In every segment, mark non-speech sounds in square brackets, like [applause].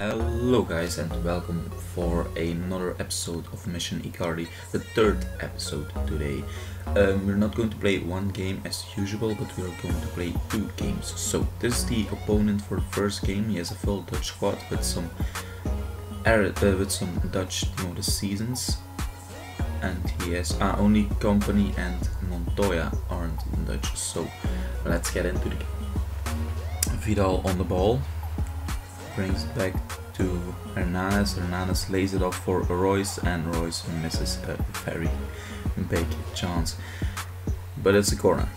Hello guys and welcome for another episode of Mission Icardi, the third episode today. Um, we're not going to play one game as usual, but we're going to play two games. So this is the opponent for the first game. He has a full Dutch squad with some uh, with some Dutch you know the seasons, and he has uh, only Kompany and Montoya aren't Dutch. So let's get into the game. Vidal on the ball brings back to Hernandez. Hernandez lays it off for Reus and Reus misses a very big chance. But it's a corner.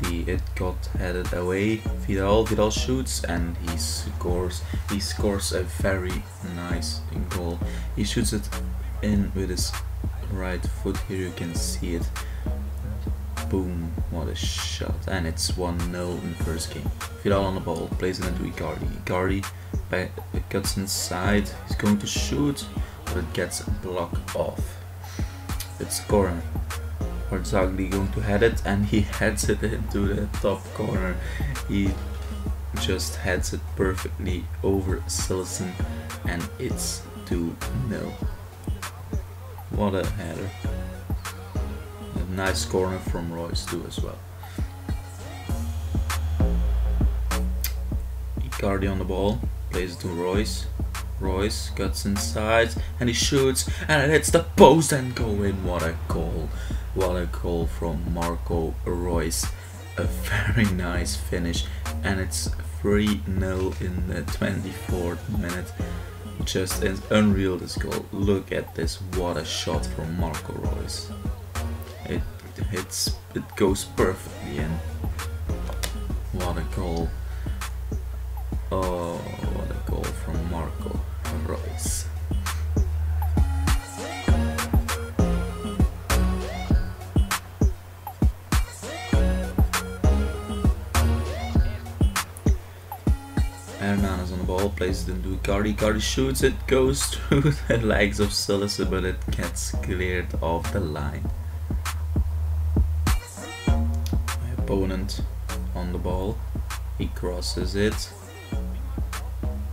The it got headed away. Vidal Vidal shoots and he scores. He scores a very nice goal. He shoots it in with his right foot. Here you can see it Boom, what a shot. And it's 1-0 in the first game. Vidal on the ball, plays it into Icardi. Icardi cuts inside, he's going to shoot, but it gets blocked off. It's corner. Barzagli going to head it, and he [laughs] heads it into the top corner. He just heads it perfectly over Cillessen, and it's 2-0. What a header nice corner from Reus too as well. Icardi on the ball, plays it to Reus. Reus cuts inside and he shoots and it hits the post and go in. What a goal! What a goal from Marco Reus. A very nice finish and it's 3-0 in the 24th minute. Just unreal this goal. Look at this. What a shot from Marco Reus it hits it goes perfectly in. What a goal. Oh what a goal from Marco Reus Hernandez on the ball, plays it into Icardi, Icardi shoots it, goes [laughs] through the legs of Cillessen, but it gets cleared off the line. Opponent on the ball. He crosses it.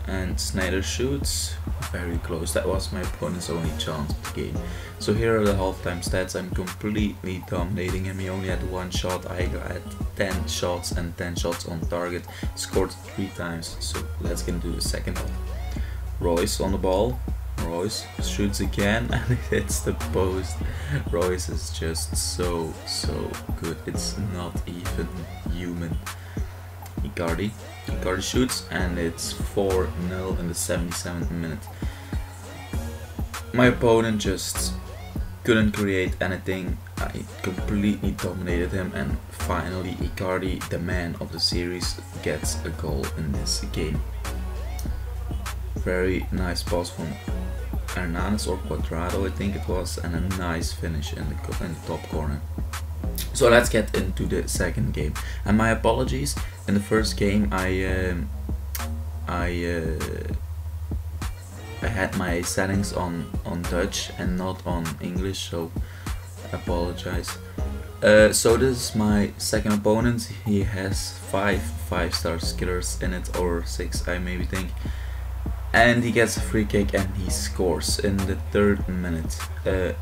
And Sneijder shoots. Very close. That was my opponent's only chance of the game. So here are the halftime stats. I'm completely dominating him. He only had one shot. I had 10 shots and 10 shots on target. Scored 3 times. So let's get into the second half. Reus on the ball. Reus shoots again [laughs] and it hits the post. Reus is just so, so good. It's not even human. Icardi. Icardi shoots and it's 4-0 in the 77th minute. My opponent just couldn't create anything. I completely dominated him and finally Icardi, the man of the series, gets a goal in this game. Very nice pass from Hernandez or Cuadrado I think it was and a nice finish in the, in the top corner. So let's get into the second game. And my apologies, in the first game I um, I uh, I had my settings on on Dutch and not on English, so apologize. Uh, so this is my second opponent. He has five five star skillers in it, or six I maybe think and he gets a free kick and he scores in the third minute. Uh,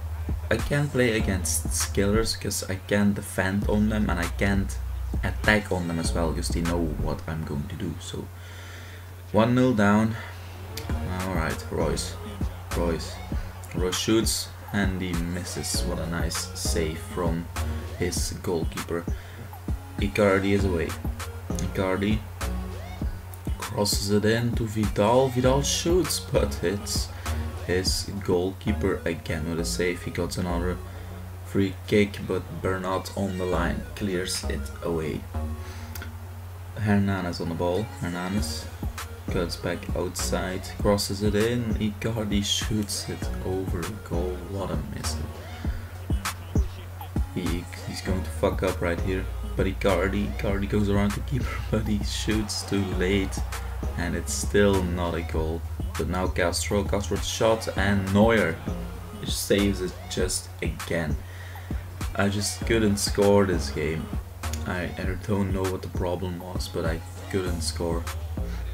I can't play against skillers because I can't defend on them and I can't attack on them as well because they know what I'm going to do. So 1-0 down. Alright, Reus. Reus. Reus shoots and he misses. What a nice save from his goalkeeper. Icardi is away. Icardi crosses it in to Vidal. Vidal shoots, but it's his goalkeeper again with a save. He got another free kick, but Bernat on the line clears it away. Hernandez on the ball. Hernandez cuts back outside, crosses it in. Icardi shoots it over goal. What a miss! He, he's going to fuck up right here. But Icardi, Icardi goes around the keeper, [laughs] but he shoots too late and it's still not a goal. But now Castro, Castro shot and Neuer saves it just again. I just couldn't score this game. I, I don't know what the problem was, but I couldn't score.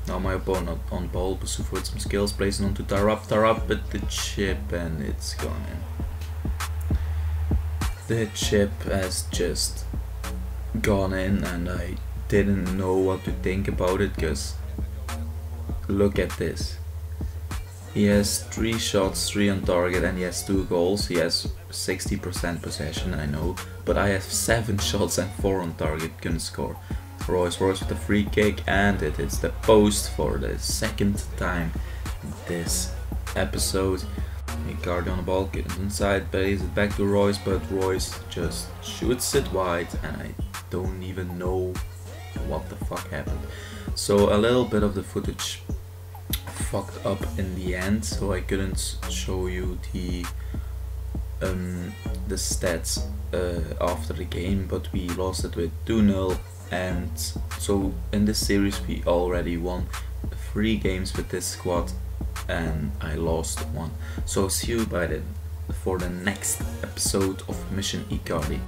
Now my opponent on ball, Boussoufa with some skills, placing onto Taarabt, Taarabt with the chip and it's gone in. The chip has just gone in and I didn't know what to think about it because look at this. He has 3 shots, 3 on target and he has 2 goals. He has 60% possession, I know, but I have 7 [laughs] shots and 4 on target, couldn't score. Reus Reus with a free kick and it hits the post for the second time this episode. Icardi on the ball, gets inside, plays it back to Reus, but Reus just shoots it wide and I don't even know what the fuck happened. So a little bit of the footage fucked up in the end, so I couldn't show you the um, the stats uh, after the game, but we lost it with 2-0 and so in this series we already won three games with this squad and I lost one. So see you by the for the next episode of Mission Icardi.